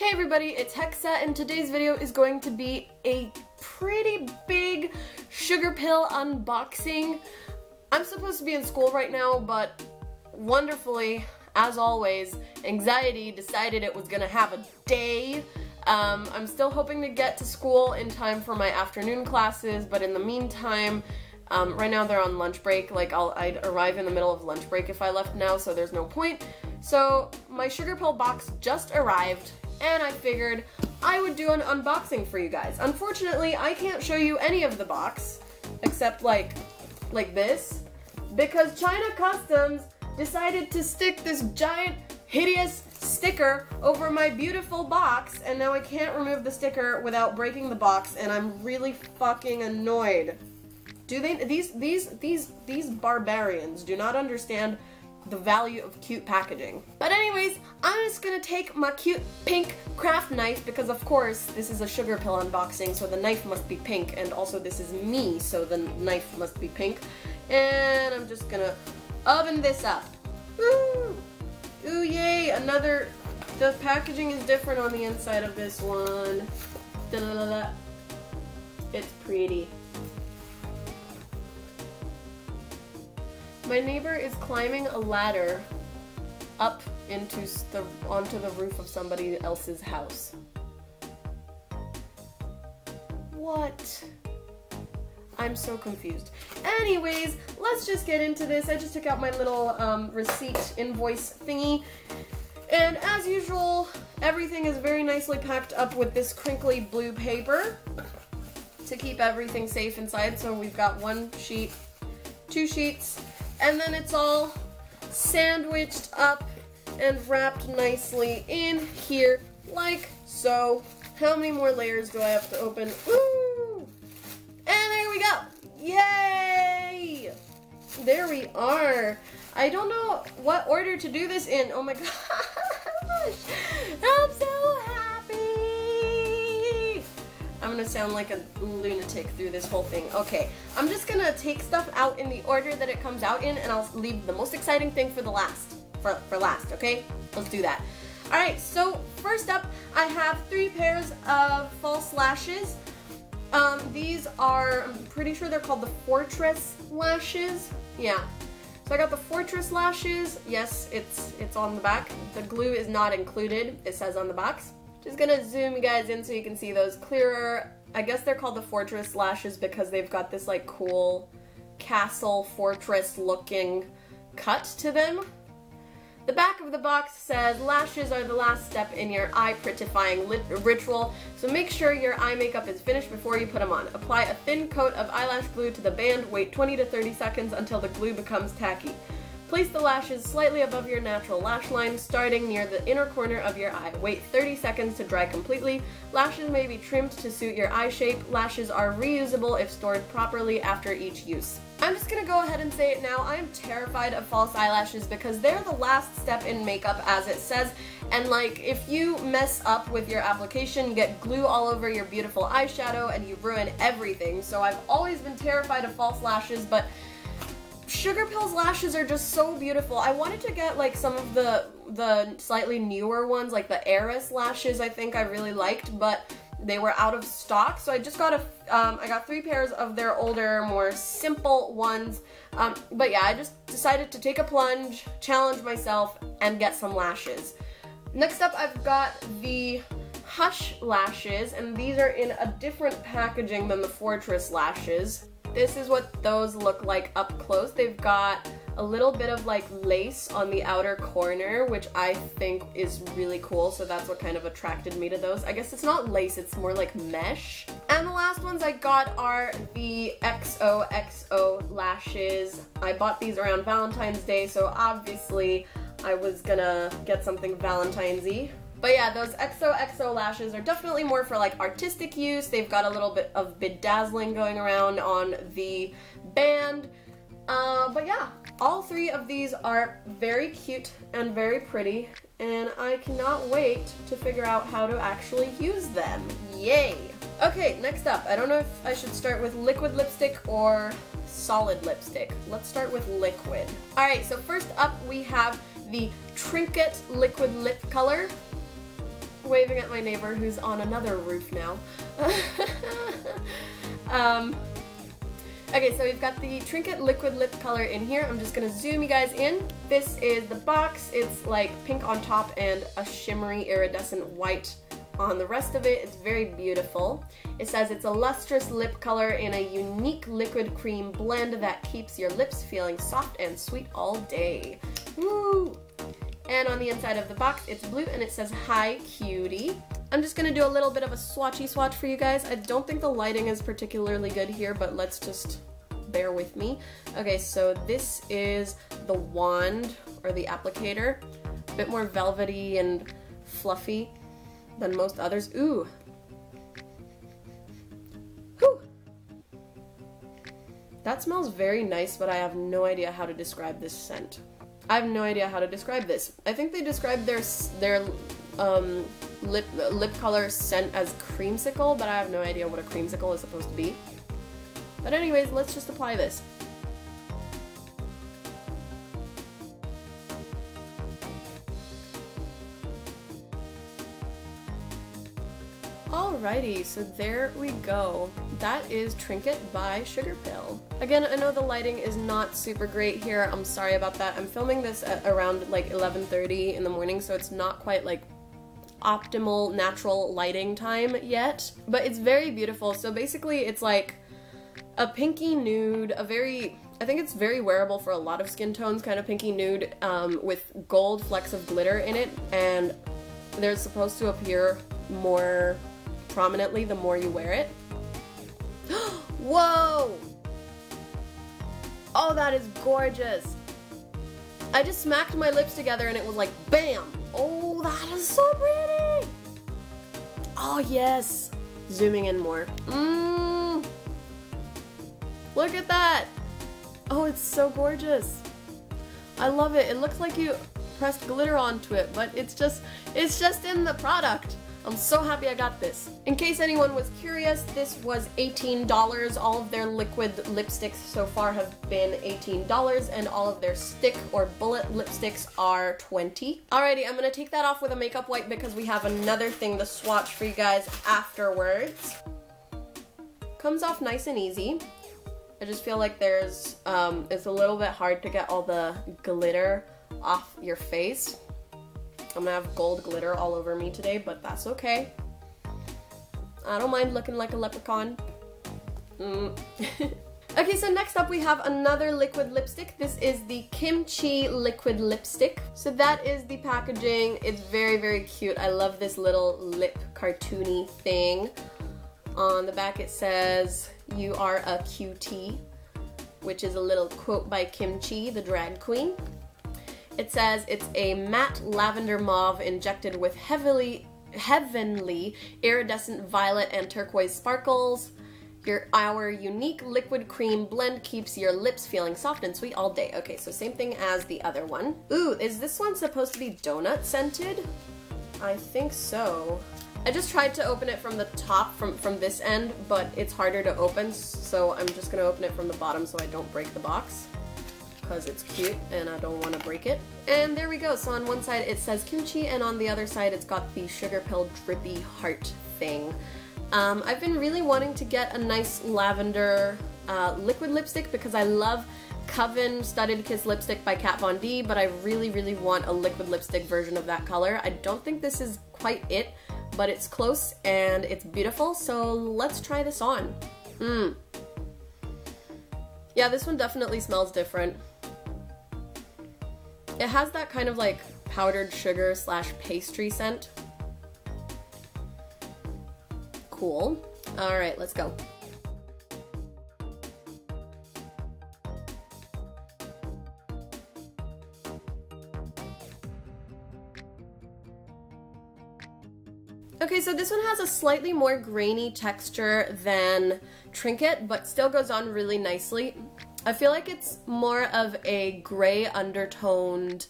Hey everybody, it's Hexa and today's video is going to be a pretty big Sugarpill unboxing. I'm supposed to be in school right now, but wonderfully, as always, anxiety decided it was gonna have a day. Um, I'm still hoping to get to school in time for my afternoon classes, but in the meantime, um, right now they're on lunch break. Like I'll, I'd arrive in the middle of lunch break if I left now, so there's no point. So my Sugarpill box just arrived and I figured I would do an unboxing for you guys. Unfortunately, I can't show you any of the box except like like this because China Customs decided to stick this giant hideous sticker over my beautiful box and now I can't remove the sticker without breaking the box and I'm really fucking annoyed. Do they these these these these barbarians do not understand the value of cute packaging. But anyways, I'm just gonna take my cute pink craft knife because of course this is a Sugarpill unboxing so the knife must be pink and also this is me so the knife must be pink. And I'm just gonna oven this up. Woo! Ooh yay, another, the packaging is different on the inside of this one. Da -da -da it's pretty. My neighbor is climbing a ladder up into the onto the roof of somebody else's house. What? I'm so confused. Anyways, let's just get into this. I just took out my little um, receipt invoice thingy. And as usual, everything is very nicely packed up with this crinkly blue paper to keep everything safe inside. So we've got one sheet, two sheets, and then it's all sandwiched up and wrapped nicely in here like so. How many more layers do I have to open? Woo! And there we go. Yay! There we are. I don't know what order to do this in. Oh my gosh. I'm so I'm gonna sound like a lunatic through this whole thing. Okay, I'm just gonna take stuff out in the order that it comes out in and I'll leave the most exciting thing for the last, for, for last, okay? Let's do that. Alright, so first up, I have three pairs of false lashes. Um, these are, I'm pretty sure they're called the Fortress lashes. Yeah. So I got the Fortress lashes. Yes, it's it's on the back. The glue is not included, it says on the box. Just gonna zoom you guys in so you can see those clearer. I guess they're called the fortress lashes because they've got this like cool castle fortress looking cut to them. The back of the box says lashes are the last step in your eye prettifying ritual, so make sure your eye makeup is finished before you put them on. Apply a thin coat of eyelash glue to the band, wait 20 to 30 seconds until the glue becomes tacky. Place the lashes slightly above your natural lash line, starting near the inner corner of your eye. Wait 30 seconds to dry completely. Lashes may be trimmed to suit your eye shape. Lashes are reusable if stored properly after each use. I'm just gonna go ahead and say it now. I am terrified of false eyelashes because they're the last step in makeup as it says. And like, if you mess up with your application, you get glue all over your beautiful eyeshadow and you ruin everything. So I've always been terrified of false lashes, but Sugarpill's lashes are just so beautiful. I wanted to get like some of the the slightly newer ones, like the Heiress lashes I think I really liked, but they were out of stock. So I just got a, um, I got three pairs of their older, more simple ones. Um, but yeah, I just decided to take a plunge, challenge myself, and get some lashes. Next up, I've got the Hush lashes, and these are in a different packaging than the Fortress lashes. This is what those look like up close. They've got a little bit of like lace on the outer corner, which I think is really cool. So that's what kind of attracted me to those. I guess it's not lace, it's more like mesh. And the last ones I got are the XOXO lashes. I bought these around Valentine's Day, so obviously I was gonna get something Valentine's-y. But yeah, those XOXO lashes are definitely more for like artistic use. They've got a little bit of bedazzling going around on the band. Uh, but yeah, all three of these are very cute and very pretty, and I cannot wait to figure out how to actually use them. Yay! Okay, next up, I don't know if I should start with liquid lipstick or solid lipstick. Let's start with liquid. Alright, so first up we have the Trinket Liquid Lip Color waving at my neighbor who's on another roof now. um, okay, so we've got the Trinket Liquid Lip Color in here. I'm just gonna zoom you guys in. This is the box. It's like pink on top and a shimmery iridescent white on the rest of it. It's very beautiful. It says it's a lustrous lip color in a unique liquid cream blend that keeps your lips feeling soft and sweet all day. Woo! And on the inside of the box, it's blue and it says, Hi Cutie. I'm just gonna do a little bit of a swatchy swatch for you guys. I don't think the lighting is particularly good here, but let's just bear with me. Okay, so this is the wand or the applicator. A bit more velvety and fluffy than most others. Ooh. That smells very nice, but I have no idea how to describe this scent. I have no idea how to describe this. I think they described their their um, lip lip color scent as creamsicle, but I have no idea what a creamsicle is supposed to be. But anyways, let's just apply this. Alrighty, so there we go. That is Trinket by Sugarpill. Again, I know the lighting is not super great here. I'm sorry about that. I'm filming this at around like 11.30 in the morning, so it's not quite like optimal natural lighting time yet. But it's very beautiful. So basically it's like a pinky nude, a very I think it's very wearable for a lot of skin tones, kind of pinky nude um, with gold flecks of glitter in it, and they're supposed to appear more prominently the more you wear it. Whoa! Oh, that is gorgeous. I just smacked my lips together and it was like BAM! Oh, that is so pretty! Oh, yes. Zooming in more. Mmm. Look at that! Oh, it's so gorgeous. I love it. It looks like you pressed glitter onto it, but it's just, it's just in the product. I'm so happy I got this. In case anyone was curious, this was $18. All of their liquid lipsticks so far have been $18 and all of their stick or bullet lipsticks are 20. Alrighty, I'm gonna take that off with a makeup wipe because we have another thing to swatch for you guys afterwards. Comes off nice and easy. I just feel like there's, um, it's a little bit hard to get all the glitter off your face. I'm gonna have gold glitter all over me today, but that's okay. I don't mind looking like a leprechaun. Mm. okay, so next up we have another liquid lipstick. This is the Kim Chi liquid lipstick. So that is the packaging. It's very, very cute. I love this little lip cartoony thing. On the back it says, you are a QT, which is a little quote by Kim Chi, the drag queen. It says it's a matte lavender mauve injected with heavily heavenly iridescent violet and turquoise sparkles. Your our unique liquid cream blend keeps your lips feeling soft and sweet all day. Okay, so same thing as the other one. Ooh, is this one supposed to be donut scented? I think so. I just tried to open it from the top, from, from this end, but it's harder to open, so I'm just gonna open it from the bottom so I don't break the box because it's cute and I don't want to break it. And there we go. So on one side it says Kim Chi and on the other side it's got the Sugarpill drippy heart thing. Um, I've been really wanting to get a nice lavender uh, liquid lipstick because I love Coven Studded Kiss Lipstick by Kat Von D, but I really, really want a liquid lipstick version of that color. I don't think this is quite it, but it's close and it's beautiful, so let's try this on. Mmm. Yeah, this one definitely smells different. It has that kind of like powdered sugar slash pastry scent. Cool. All right, let's go. Okay, so this one has a slightly more grainy texture than Trinket, but still goes on really nicely. I feel like it's more of a gray undertoned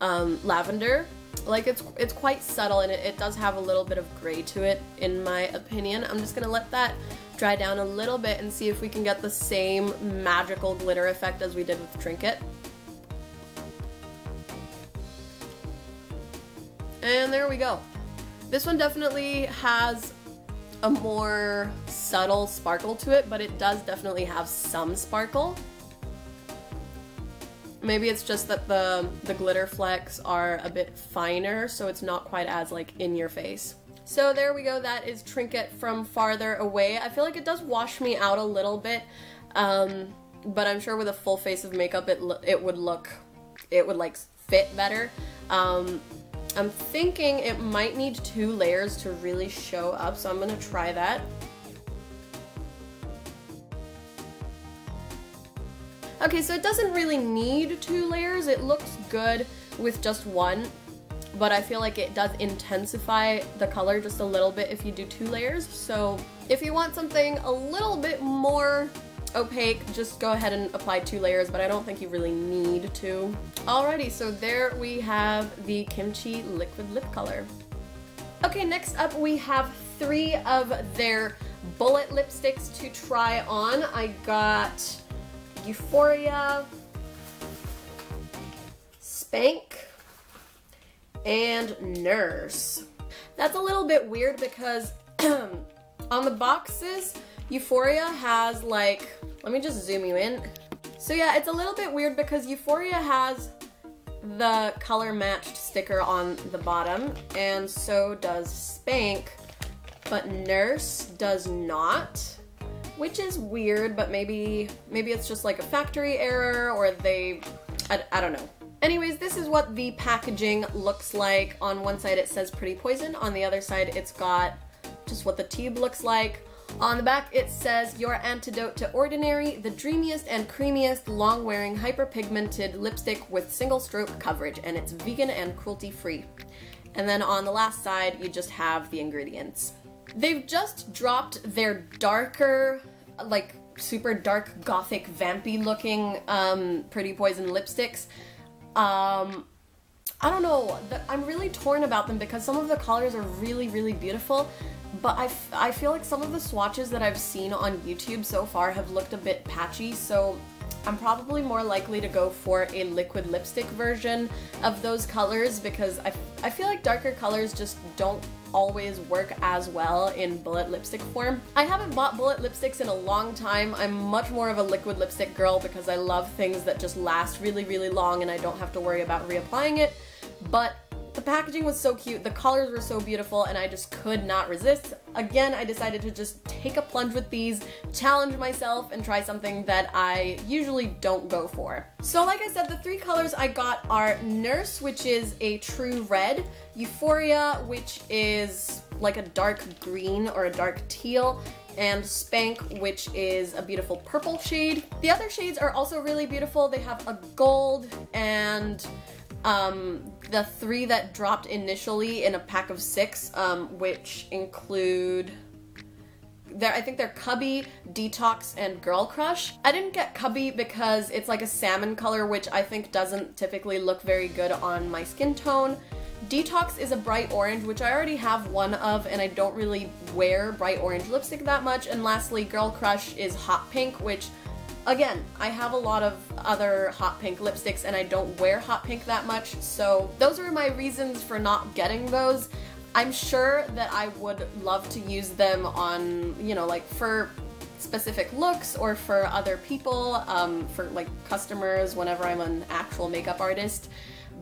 um, lavender. Like it's it's quite subtle and it, it does have a little bit of gray to it in my opinion. I'm just gonna let that dry down a little bit and see if we can get the same magical glitter effect as we did with Trinket. And there we go. This one definitely has a more subtle sparkle to it, but it does definitely have some sparkle. Maybe it's just that the, the glitter flecks are a bit finer, so it's not quite as like in your face. So there we go, that is Trinket from farther away. I feel like it does wash me out a little bit, um, but I'm sure with a full face of makeup it, it would look, it would like fit better. Um, I'm thinking it might need two layers to really show up, so I'm gonna try that. Okay, so it doesn't really need two layers. It looks good with just one, but I feel like it does intensify the color just a little bit if you do two layers. So if you want something a little bit more opaque, just go ahead and apply two layers, but I don't think you really need to. Alrighty, so there we have the Kim Chi Liquid Lip Color. Okay, next up we have three of their bullet lipsticks to try on. I got Euphoria, Spank, and Nurse. That's a little bit weird because on the boxes, Euphoria has like, let me just zoom you in. So yeah, it's a little bit weird because Euphoria has the color matched sticker on the bottom and so does Spank, but Nurse does not, which is weird, but maybe, maybe it's just like a factory error or they, I, I don't know. Anyways, this is what the packaging looks like. On one side it says Pretty Poison, on the other side it's got just what the tube looks like. On the back it says, your antidote to ordinary, the dreamiest and creamiest long-wearing hyperpigmented lipstick with single stroke coverage, and it's vegan and cruelty-free. And then on the last side, you just have the ingredients. They've just dropped their darker, like super dark gothic vampy looking um, Pretty Poison lipsticks. Um, I don't know, I'm really torn about them because some of the colors are really, really beautiful, but I, I feel like some of the swatches that I've seen on YouTube so far have looked a bit patchy, so I'm probably more likely to go for a liquid lipstick version of those colors because I, I feel like darker colors just don't always work as well in bullet lipstick form. I haven't bought bullet lipsticks in a long time. I'm much more of a liquid lipstick girl because I love things that just last really, really long and I don't have to worry about reapplying it. But the packaging was so cute, the colors were so beautiful, and I just could not resist. Again, I decided to just take a plunge with these, challenge myself, and try something that I usually don't go for. So like I said, the three colors I got are Nurse, which is a true red, Euphoria, which is like a dark green or a dark teal, and Spank, which is a beautiful purple shade. The other shades are also really beautiful. They have a gold and um, the three that dropped initially in a pack of six, um, which include there I think they're Cubby, Detox, and Girl Crush. I didn't get Cubby because it's like a salmon color, which I think doesn't typically look very good on my skin tone. Detox is a bright orange, which I already have one of, and I don't really wear bright orange lipstick that much. And lastly, Girl Crush is hot pink, which Again, I have a lot of other hot pink lipsticks and I don't wear hot pink that much, so those are my reasons for not getting those. I'm sure that I would love to use them on, you know, like for specific looks or for other people, um, for like customers whenever I'm an actual makeup artist.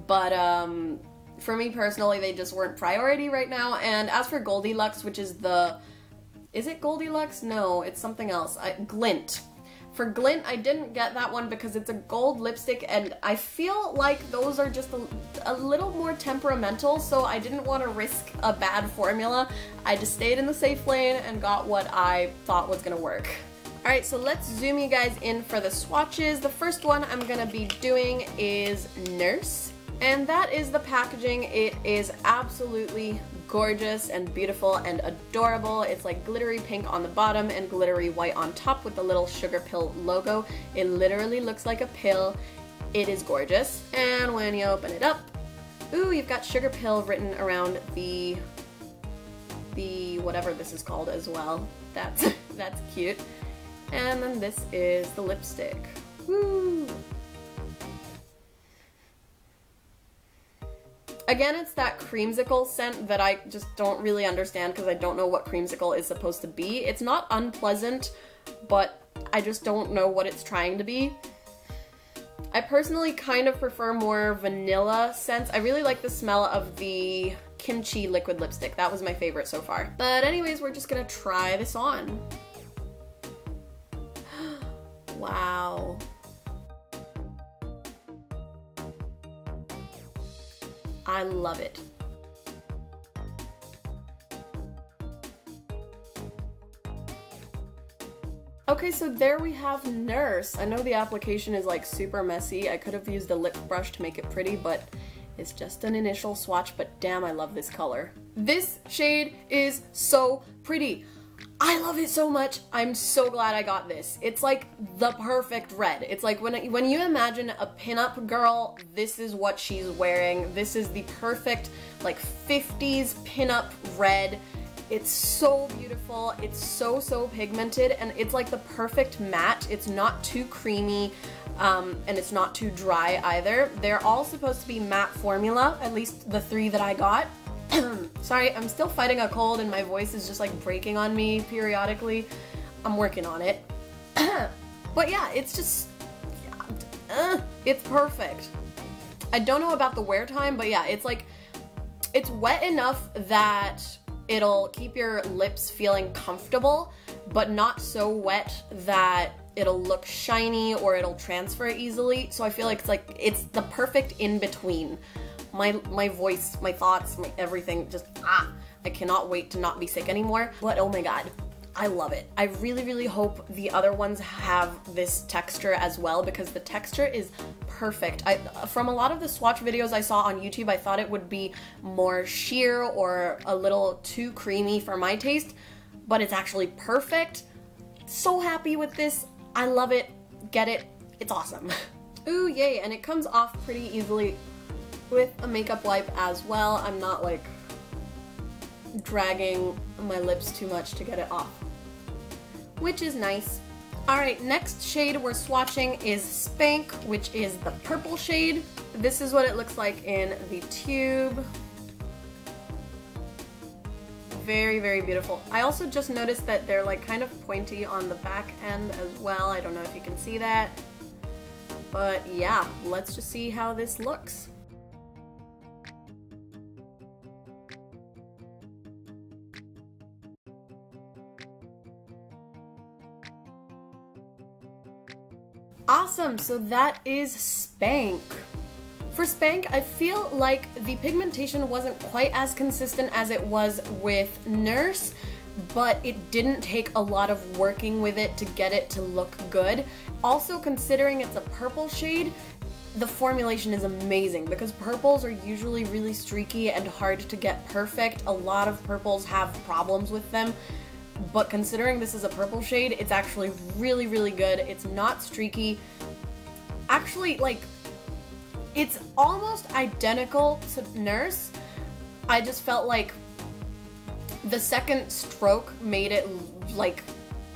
But um, for me personally, they just weren't priority right now. And as for Goldilocks, which is the, is it Goldilocks? No, it's something else. I, Glint. For Glint, I didn't get that one because it's a gold lipstick and I feel like those are just a, a little more temperamental, so I didn't want to risk a bad formula. I just stayed in the safe lane and got what I thought was gonna work. Alright, so let's zoom you guys in for the swatches. The first one I'm gonna be doing is Nurse. And that is the packaging. It is absolutely gorgeous and beautiful and adorable. It's like glittery pink on the bottom and glittery white on top with the little Sugarpill logo. It literally looks like a pill. It is gorgeous. And when you open it up, ooh, you've got Sugarpill written around the the whatever this is called as well. That's that's cute. And then this is the lipstick. Woo! Again, it's that creamsicle scent that I just don't really understand because I don't know what creamsicle is supposed to be. It's not unpleasant, but I just don't know what it's trying to be. I personally kind of prefer more vanilla scents. I really like the smell of the Kim Chi liquid lipstick. That was my favorite so far. But anyways, we're just gonna try this on. wow. I love it. Okay, so there we have Nurse. I know the application is like super messy. I could have used a lip brush to make it pretty, but it's just an initial swatch, but damn, I love this color. This shade is so pretty. I love it so much. I'm so glad I got this. It's like the perfect red. It's like when when you imagine a pinup girl, this is what she's wearing. This is the perfect like 50s pinup red. It's so beautiful. It's so, so pigmented and it's like the perfect matte. It's not too creamy um, and it's not too dry either. They're all supposed to be matte formula, at least the three that I got. Sorry, I'm still fighting a cold and my voice is just like breaking on me periodically. I'm working on it. but yeah, it's just, uh, it's perfect. I don't know about the wear time, but yeah, it's like, it's wet enough that it'll keep your lips feeling comfortable, but not so wet that it'll look shiny or it'll transfer easily. So I feel like it's like, it's the perfect in between my my voice, my thoughts, my everything just ah, I cannot wait to not be sick anymore. But oh my god, I love it. I really, really hope the other ones have this texture as well because the texture is perfect. I, from a lot of the swatch videos I saw on YouTube, I thought it would be more sheer or a little too creamy for my taste, but it's actually perfect. So happy with this. I love it. Get it. It's awesome. Ooh, yay, and it comes off pretty easily with a makeup wipe as well. I'm not like dragging my lips too much to get it off, which is nice. Alright, next shade we're swatching is Spank, which is the purple shade. This is what it looks like in the tube. Very, very beautiful. I also just noticed that they're like kind of pointy on the back end as well. I don't know if you can see that. But yeah, let's just see how this looks. Awesome, so that is Spank. For Spank, I feel like the pigmentation wasn't quite as consistent as it was with Nurse, but it didn't take a lot of working with it to get it to look good. Also, considering it's a purple shade, the formulation is amazing because purples are usually really streaky and hard to get perfect. A lot of purples have problems with them but considering this is a purple shade, it's actually really, really good. It's not streaky. Actually, like, it's almost identical to Nurse. I just felt like the second stroke made it, like,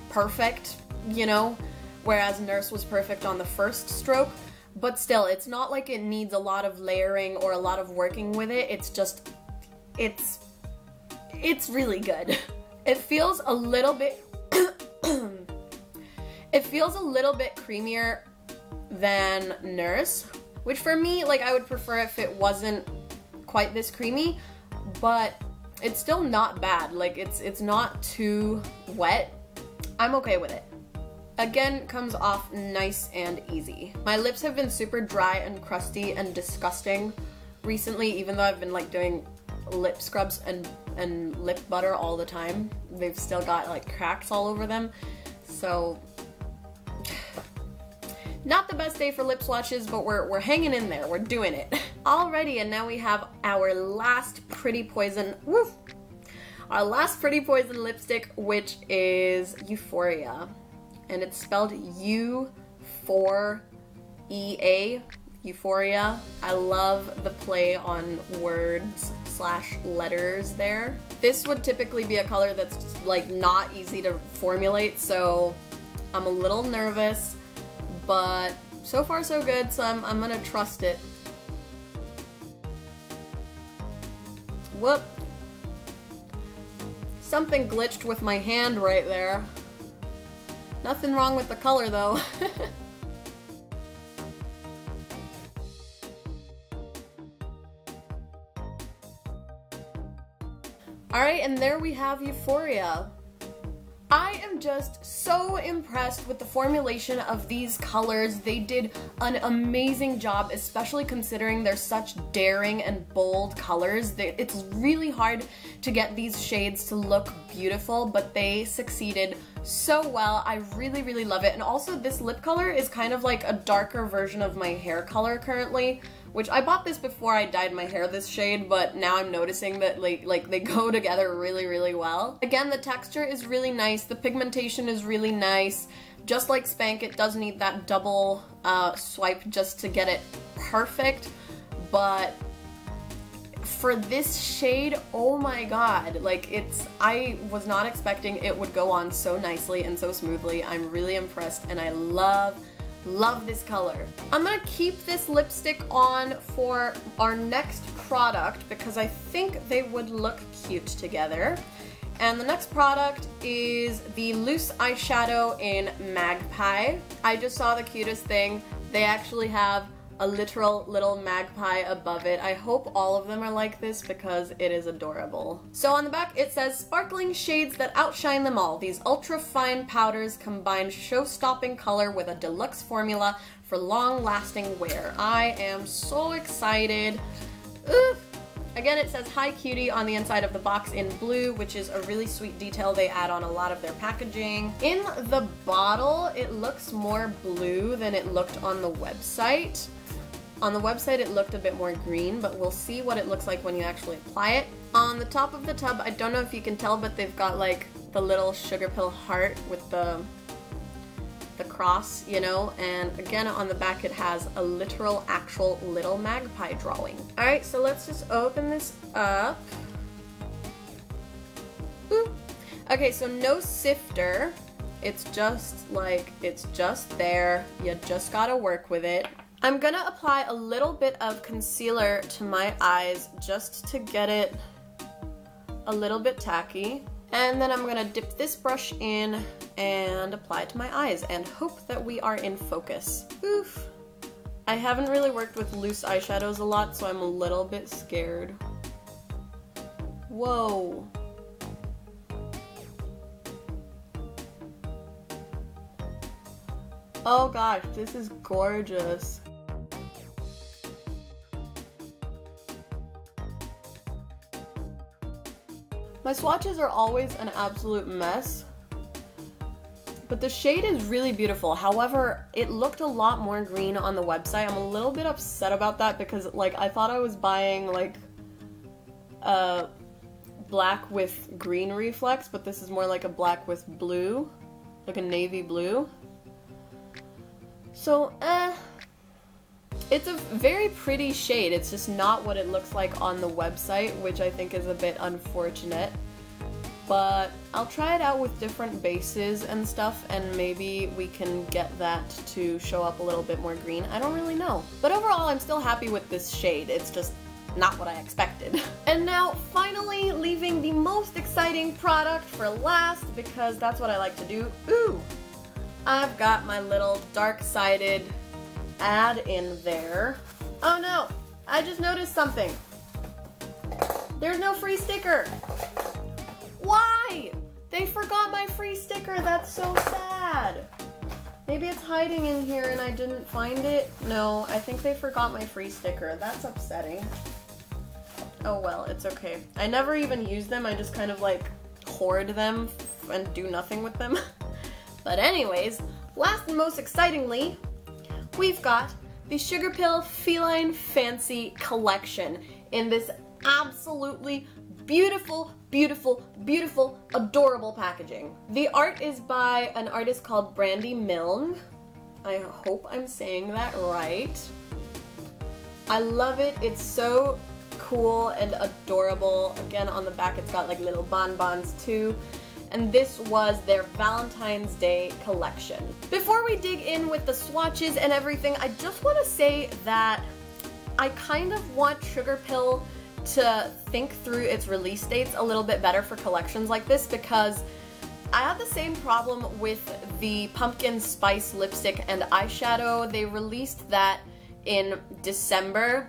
perfect, you know? Whereas Nurse was perfect on the first stroke. But still, it's not like it needs a lot of layering or a lot of working with it. It's just, it's, it's really good. It feels a little bit, it feels a little bit creamier than Nurse, which for me, like I would prefer if it wasn't quite this creamy, but it's still not bad. Like it's, it's not too wet. I'm okay with it. Again, comes off nice and easy. My lips have been super dry and crusty and disgusting recently, even though I've been like doing lip scrubs and, and lip butter all the time. They've still got like cracks all over them. So, not the best day for lip swatches, but we're, we're hanging in there. We're doing it. Alrighty, and now we have our last Pretty Poison, woof, our last Pretty Poison lipstick, which is Euphoria. And it's spelled U4EA, Euphoria. I love the play on words slash letters there. This would typically be a color that's like not easy to formulate, so I'm a little nervous, but so far so good, so I'm, I'm gonna trust it. Whoop. Something glitched with my hand right there. Nothing wrong with the color though. Alright, and there we have Euphoria. I am just so impressed with the formulation of these colors. They did an amazing job, especially considering they're such daring and bold colors. It's really hard to get these shades to look beautiful, but they succeeded so well. I really, really love it. And also this lip color is kind of like a darker version of my hair color currently which I bought this before I dyed my hair this shade, but now I'm noticing that like, like they go together really, really well. Again, the texture is really nice, the pigmentation is really nice. Just like Spank, it does need that double uh, swipe just to get it perfect, but for this shade, oh my god, like it's, I was not expecting it would go on so nicely and so smoothly. I'm really impressed and I love Love this color. I'm gonna keep this lipstick on for our next product because I think they would look cute together. And the next product is the loose eyeshadow in Magpie. I just saw the cutest thing. They actually have a literal little magpie above it. I hope all of them are like this because it is adorable. So on the back it says, sparkling shades that outshine them all. These ultra fine powders combine show-stopping color with a deluxe formula for long-lasting wear. I am so excited. Ooh. Again, it says Hi Cutie on the inside of the box in blue, which is a really sweet detail they add on a lot of their packaging. In the bottle, it looks more blue than it looked on the website. On the website it looked a bit more green, but we'll see what it looks like when you actually apply it. On the top of the tub, I don't know if you can tell, but they've got like the little Sugarpill heart with the the cross, you know, and again on the back it has a literal actual little magpie drawing. Alright, so let's just open this up. Ooh. Okay, so no sifter. It's just like, it's just there. You just gotta work with it. I'm gonna apply a little bit of concealer to my eyes just to get it a little bit tacky. And then I'm gonna dip this brush in and apply it to my eyes and hope that we are in focus. Oof. I haven't really worked with loose eyeshadows a lot, so I'm a little bit scared. Whoa. Oh gosh, this is gorgeous. My swatches are always an absolute mess, but the shade is really beautiful. However, it looked a lot more green on the website. I'm a little bit upset about that because like I thought I was buying like a black with green reflex, but this is more like a black with blue, like a navy blue. So, eh, it's a very pretty shade, it's just not what it looks like on the website, which I think is a bit unfortunate. But I'll try it out with different bases and stuff, and maybe we can get that to show up a little bit more green. I don't really know. But overall, I'm still happy with this shade. It's just not what I expected. And now, finally, leaving the most exciting product for last, because that's what I like to do. Ooh! I've got my little dark-sided add in there. Oh no, I just noticed something. There's no free sticker. Why? They forgot my free sticker. That's so sad. Maybe it's hiding in here and I didn't find it. No, I think they forgot my free sticker. That's upsetting. Oh well, it's okay. I never even use them. I just kind of like hoard them and do nothing with them. but anyways, last and most excitingly, we've got the Sugarpill Feline Fancy Collection in this absolutely beautiful, beautiful, beautiful, adorable packaging. The art is by an artist called Brandi Milne. I hope I'm saying that right. I love it. It's so cool and adorable. Again, on the back it's got like little bonbons too and this was their Valentine's Day collection. Before we dig in with the swatches and everything, I just want to say that I kind of want Sugarpill to think through its release dates a little bit better for collections like this because I had the same problem with the pumpkin spice lipstick and eyeshadow. They released that in December,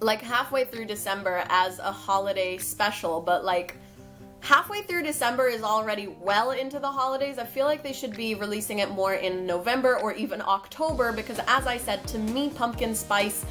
like halfway through December as a holiday special, but like halfway through December is already well into the holidays. I feel like they should be releasing it more in November or even October because as I said, to me pumpkin spice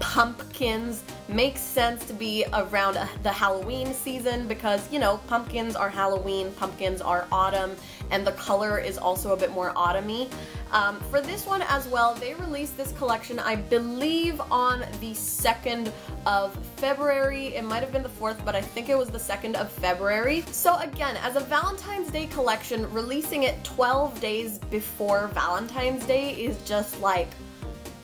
pumpkins makes sense to be around the Halloween season because, you know, pumpkins are Halloween, pumpkins are autumn, and the color is also a bit more autumny. Um, for this one as well, they released this collection, I believe, on the 2nd of February. It might have been the 4th, but I think it was the 2nd of February. So again, as a Valentine's Day collection, releasing it 12 days before Valentine's Day is just like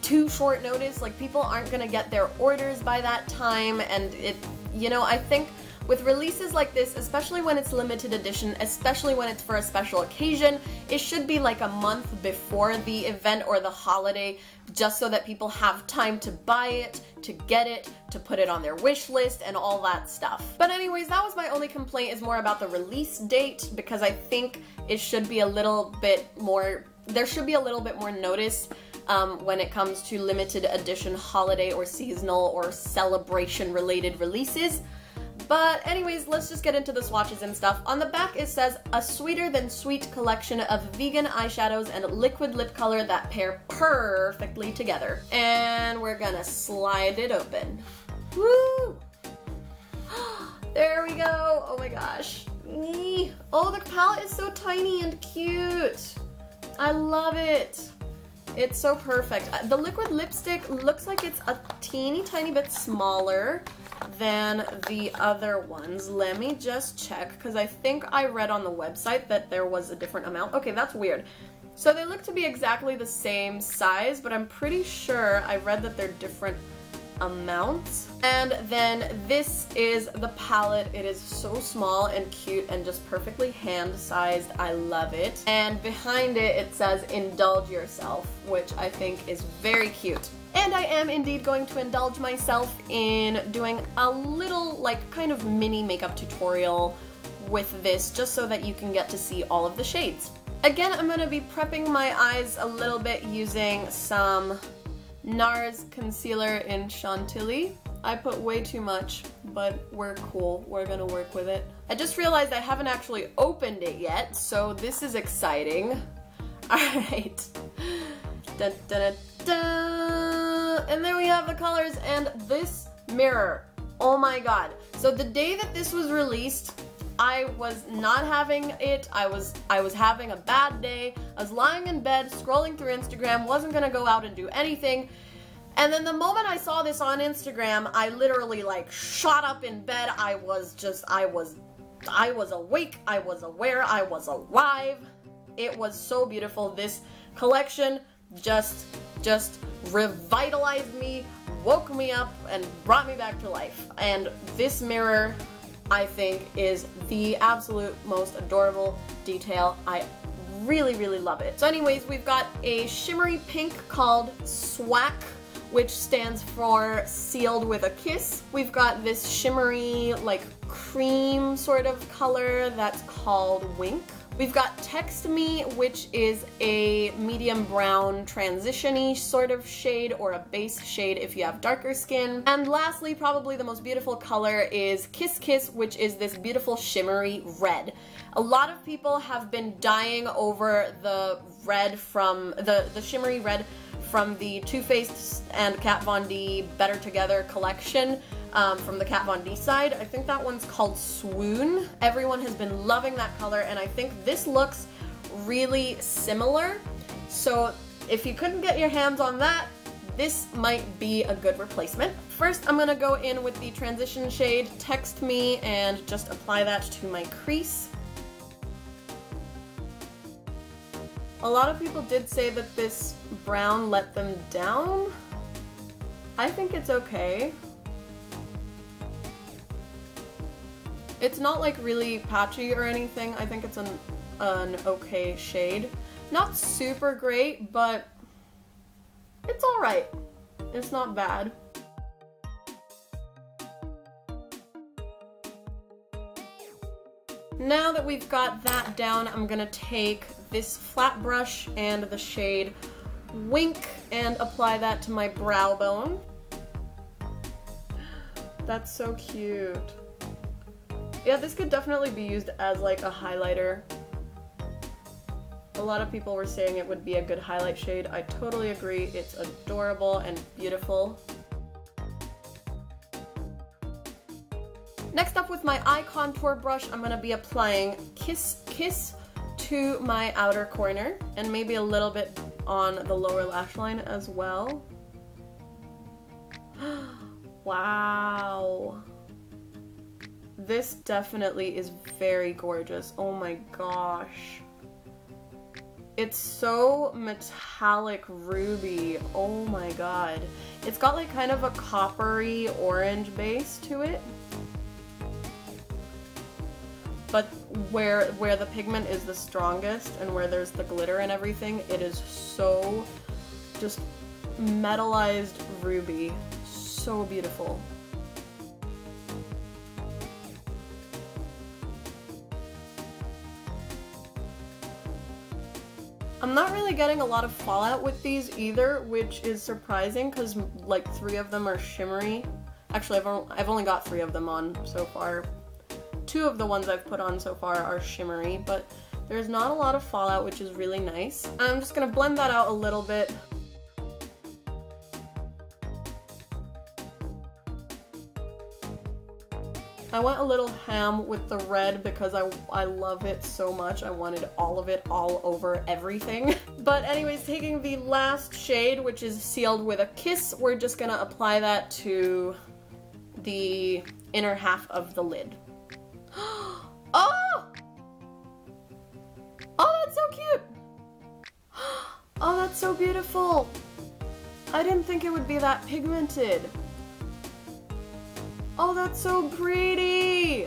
too short notice. Like people aren't gonna get their orders by that time and it, you know, I think with releases like this, especially when it's limited edition, especially when it's for a special occasion, it should be like a month before the event or the holiday, just so that people have time to buy it, to get it, to put it on their wish list, and all that stuff. But anyways, that was my only complaint is more about the release date, because I think it should be a little bit more, there should be a little bit more notice um, when it comes to limited edition holiday or seasonal or celebration related releases. But anyways, let's just get into the swatches and stuff. On the back it says, a sweeter than sweet collection of vegan eyeshadows and liquid lip color that pair perfectly together. And we're gonna slide it open. Woo! there we go! Oh my gosh. Oh, the palette is so tiny and cute. I love it. It's so perfect. Uh, the liquid lipstick looks like it's a teeny tiny bit smaller than the other ones. Let me just check because I think I read on the website that there was a different amount. Okay, that's weird. So they look to be exactly the same size, but I'm pretty sure I read that they're different amounts. And then this is the palette. It is so small and cute and just perfectly hand-sized. I love it. And behind it, it says indulge yourself, which I think is very cute. And I am indeed going to indulge myself in doing a little like kind of mini makeup tutorial with this just so that you can get to see all of the shades. Again, I'm going to be prepping my eyes a little bit using some NARS concealer in Chantilly. I put way too much, but we're cool. We're gonna work with it. I just realized I haven't actually opened it yet, so this is exciting. Alright. Dun, dun, dun, and there we have the colors and this mirror. Oh my god. So the day that this was released, I was not having it. I was I was having a bad day. I was lying in bed scrolling through Instagram, wasn't going to go out and do anything. And then the moment I saw this on Instagram, I literally like shot up in bed. I was just I was I was awake, I was aware, I was alive. It was so beautiful. This collection just just revitalized me, woke me up and brought me back to life. And this mirror I think is the absolute most adorable detail. I really, really love it. So anyways, we've got a shimmery pink called SWAK, which stands for sealed with a kiss. We've got this shimmery, like cream sort of color that's called Wink. We've got Text Me, which is a medium brown transitiony sort of shade or a base shade if you have darker skin. And lastly, probably the most beautiful color is Kiss Kiss, which is this beautiful shimmery red. A lot of people have been dying over the red from, the, the shimmery red from the Too Faced and Kat Von D Better Together collection um, from the Kat Von D side. I think that one's called Swoon. Everyone has been loving that color and I think this looks really similar. So if you couldn't get your hands on that, this might be a good replacement. First, I'm gonna go in with the transition shade Text Me and just apply that to my crease. A lot of people did say that this brown let them down. I think it's okay. It's not like really patchy or anything. I think it's an, an okay shade. Not super great, but it's all right. It's not bad. Now that we've got that down, I'm gonna take this flat brush and the shade Wink and apply that to my brow bone. That's so cute. Yeah, this could definitely be used as like a highlighter. A lot of people were saying it would be a good highlight shade. I totally agree. It's adorable and beautiful. Next up with my eye contour brush, I'm gonna be applying Kiss Kiss to my outer corner and maybe a little bit on the lower lash line as well. wow. This definitely is very gorgeous. Oh my gosh. It's so metallic ruby. Oh my god. It's got like kind of a coppery orange base to it. But where where the pigment is the strongest and where there's the glitter and everything, it is so just metallized ruby. So beautiful. I'm not really getting a lot of fallout with these either, which is surprising because like three of them are shimmery. Actually, I've, I've only got three of them on so far. Two of the ones I've put on so far are shimmery, but there's not a lot of fallout, which is really nice. I'm just gonna blend that out a little bit. I went a little ham with the red because I, I love it so much. I wanted all of it all over everything. but anyways, taking the last shade, which is sealed with a kiss, we're just gonna apply that to the inner half of the lid. oh! Oh, that's so cute! Oh, that's so beautiful! I didn't think it would be that pigmented. Oh, that's so pretty!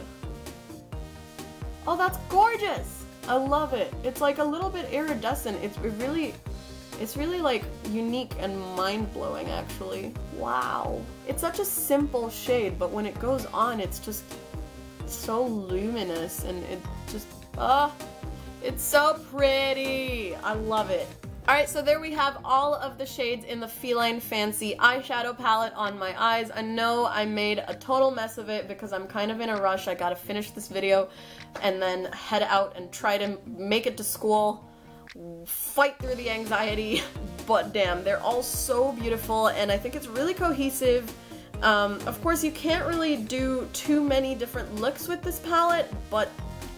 Oh, that's gorgeous! I love it. It's like a little bit iridescent. It's really, it's really like unique and mind-blowing actually. Wow. It's such a simple shade, but when it goes on, it's just so luminous and it just, uh, it's so pretty. I love it. Alright, so there we have all of the shades in the Feline Fancy eyeshadow palette on my eyes. I know I made a total mess of it because I'm kind of in a rush. I gotta finish this video and then head out and try to make it to school, fight through the anxiety, but damn, they're all so beautiful and I think it's really cohesive. Um, of course, you can't really do too many different looks with this palette, but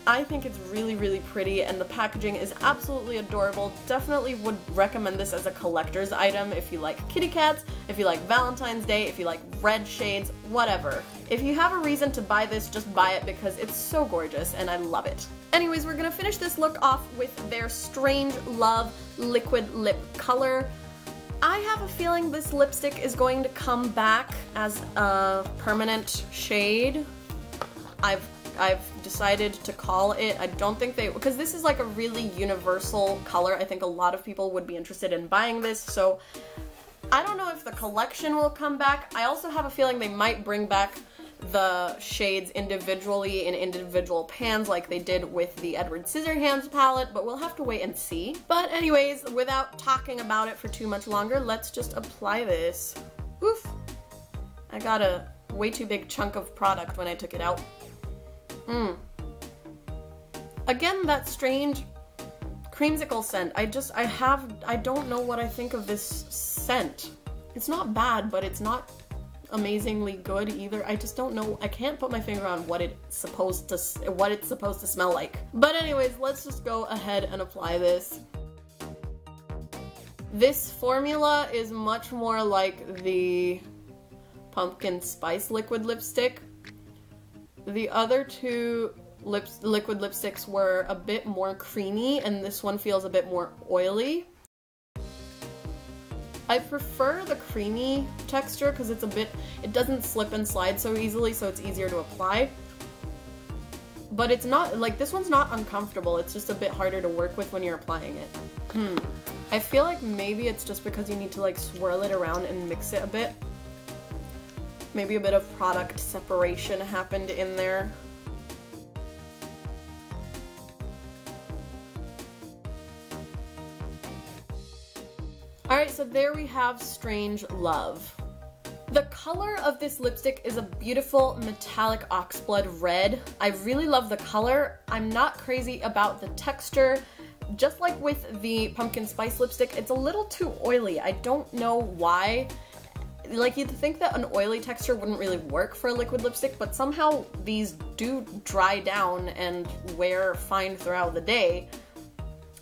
I think it's really, really pretty and the packaging is absolutely adorable. Definitely would recommend this as a collector's item if you like kitty cats, if you like Valentine's Day, if you like red shades, whatever. If you have a reason to buy this, just buy it because it's so gorgeous and I love it. Anyways, we're gonna finish this look off with their Strange Love Liquid Lip Color. I have a feeling this lipstick is going to come back as a permanent shade. I've I've decided to call it. I don't think they, because this is like a really universal color. I think a lot of people would be interested in buying this, so I don't know if the collection will come back. I also have a feeling they might bring back the shades individually in individual pans like they did with the Edward Scissorhands palette, but we'll have to wait and see. But anyways, without talking about it for too much longer, let's just apply this. Oof! I got a way too big chunk of product when I took it out. Mmm. Again, that strange creamsicle scent. I just, I have, I don't know what I think of this scent. It's not bad, but it's not amazingly good either. I just don't know, I can't put my finger on what it's supposed to, what it's supposed to smell like. But anyways, let's just go ahead and apply this. This formula is much more like the pumpkin spice liquid lipstick the other two lips, liquid lipsticks were a bit more creamy and this one feels a bit more oily. I prefer the creamy texture because it's a bit, it doesn't slip and slide so easily so it's easier to apply. But it's not, like this one's not uncomfortable, it's just a bit harder to work with when you're applying it. Hmm. I feel like maybe it's just because you need to like swirl it around and mix it a bit. Maybe a bit of product separation happened in there. So there we have Strange Love. The color of this lipstick is a beautiful metallic oxblood red. I really love the color. I'm not crazy about the texture. Just like with the pumpkin spice lipstick, it's a little too oily. I don't know why. Like you'd think that an oily texture wouldn't really work for a liquid lipstick, but somehow these do dry down and wear fine throughout the day.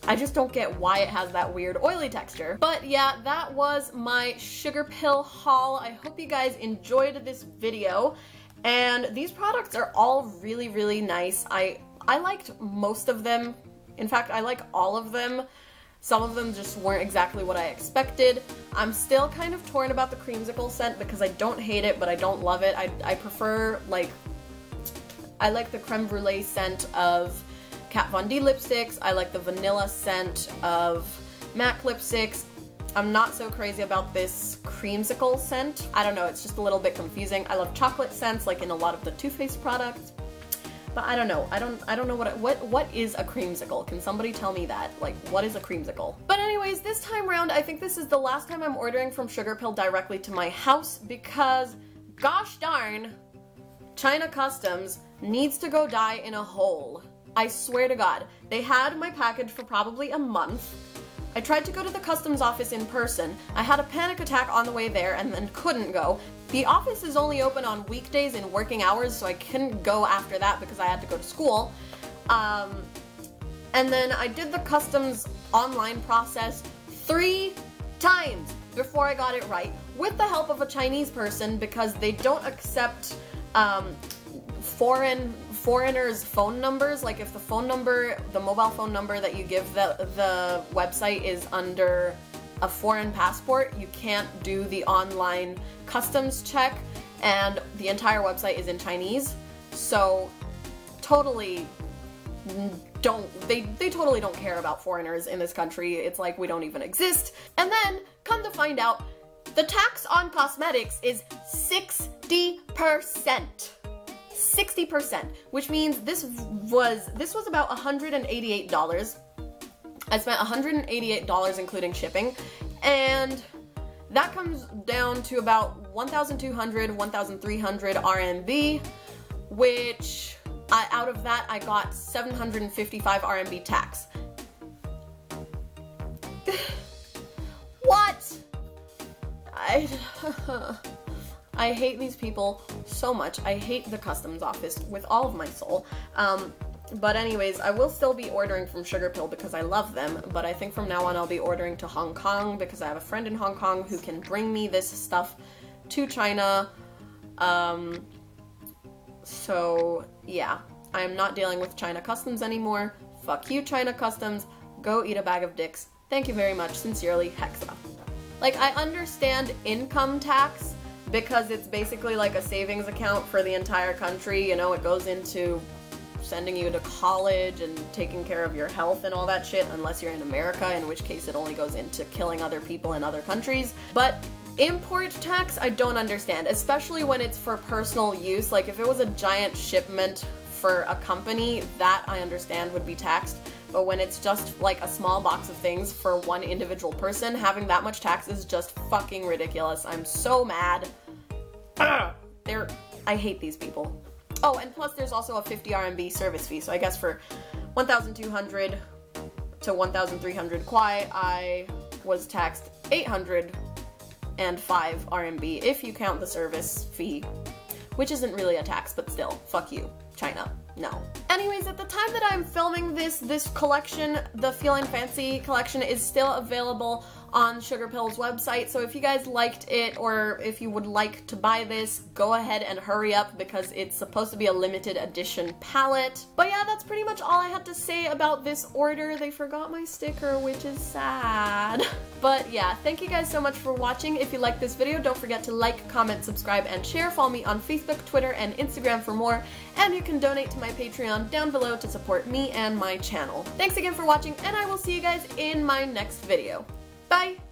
I just don't get why it has that weird oily texture. But yeah, that was my Sugarpill haul. I hope you guys enjoyed this video. And these products are all really, really nice. I, I liked most of them. In fact, I like all of them. Some of them just weren't exactly what I expected. I'm still kind of torn about the creamsicle scent because I don't hate it, but I don't love it. I, I prefer, like, I like the creme brulee scent of Kat Von D lipsticks. I like the vanilla scent of MAC lipsticks. I'm not so crazy about this creamsicle scent. I don't know, it's just a little bit confusing. I love chocolate scents, like in a lot of the Too Faced products. But I don't know. I don't I don't know what what what is a creamsicle? Can somebody tell me that? Like what is a creamsicle? But anyways, this time around I think this is the last time I'm ordering from Sugarpill directly to my house because gosh darn China Customs needs to go die in a hole. I swear to God. They had my package for probably a month. I tried to go to the customs office in person. I had a panic attack on the way there and then couldn't go. The office is only open on weekdays in working hours, so I couldn't go after that because I had to go to school. Um, and then I did the customs online process three times before I got it right with the help of a Chinese person because they don't accept um, foreign foreigners phone numbers like if the phone number the mobile phone number that you give the the website is under a foreign passport you can't do the online customs check and the entire website is in Chinese. So totally don't they they totally don't care about foreigners in this country. It's like we don't even exist. And then come to find out the tax on cosmetics is 60 percent 60%, which means this was this was about $188. I spent $188 including shipping, and that comes down to about 1,200, 1,300 RMB, which I, out of that I got 755 RMB tax. what? I. I hate these people so much. I hate the customs office with all of my soul. Um, but anyways, I will still be ordering from Sugarpill because I love them, but I think from now on I'll be ordering to Hong Kong because I have a friend in Hong Kong who can bring me this stuff to China. Um, so yeah, I am not dealing with China Customs anymore. Fuck you, China Customs. Go eat a bag of dicks. Thank you very much. Sincerely, Hexa. Like, I understand income tax because it's basically like a savings account for the entire country. You know, it goes into sending you to college and taking care of your health and all that shit, unless you're in America, in which case it only goes into killing other people in other countries. But import tax, I don't understand, especially when it's for personal use. Like, if it was a giant shipment for a company, that I understand would be taxed. But when it's just like a small box of things for one individual person, having that much tax is just fucking ridiculous. I'm so mad. They're, I hate these people. Oh, and plus there's also a 50 RMB service fee. So I guess for 1,200 to 1,300 kwai, I was taxed 805 RMB if you count the service fee, which isn't really a tax, but still, fuck you, China no. Anyways, at the time that I'm filming this, this collection, the Feline Fancy collection, is still available on Sugarpill's website, so if you guys liked it or if you would like to buy this, go ahead and hurry up because it's supposed to be a limited edition palette. But yeah, that's pretty much all I had to say about this order. They forgot my sticker, which is sad. But yeah, thank you guys so much for watching. If you liked this video, don't forget to like, comment, subscribe, and share. Follow me on Facebook, Twitter, and Instagram for more, and you can donate to my Patreon down below to support me and my channel. Thanks again for watching, and I will see you guys in my next video. Bye!